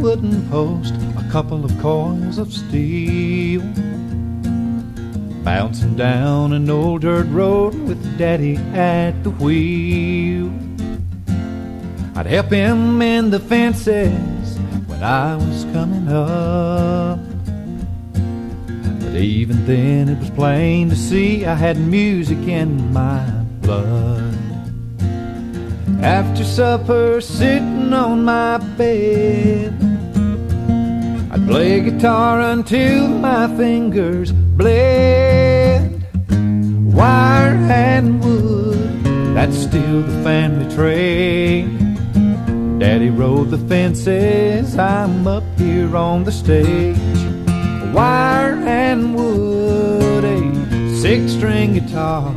wooden posts, a couple of coils of steel. Bouncing down an old dirt road with Daddy at the wheel. I'd help him mend the fences when I was coming up. But even then, it was plain to see I had music in my blood. After supper, sitting on my bed, I'd play guitar until my fingers bled. Wire and wood, that's still the family trade. Daddy rode the fences, I'm up here on the stage. Wire and wood, a six string guitar.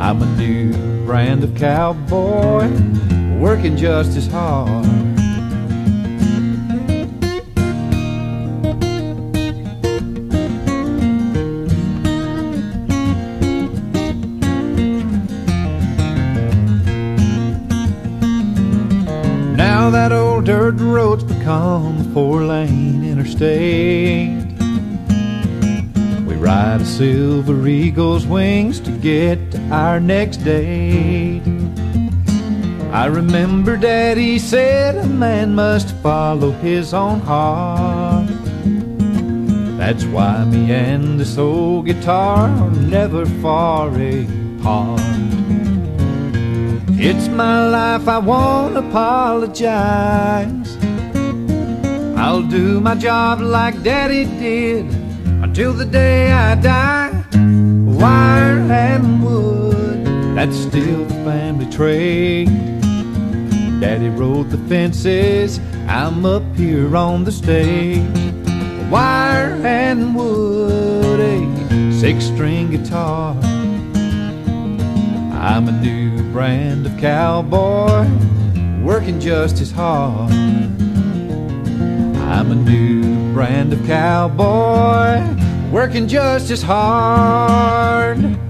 I'm a new brand of cowboy, working just as hard. Now that old dirt road's become a four lane interstate. Ride a silver eagle's wings to get to our next date. I remember Daddy said a man must follow his own heart. That's why me and this old guitar are never far apart. It's my life, I won't apologize. I'll do my job like Daddy did until the day I die. Wire and wood, that's still the family trade. Daddy rode the fences, I'm up here on the stage. Wire and wood, a six string guitar. I'm a new brand of cowboy, working just as hard. I'm a new brand of cowboy, working just as hard.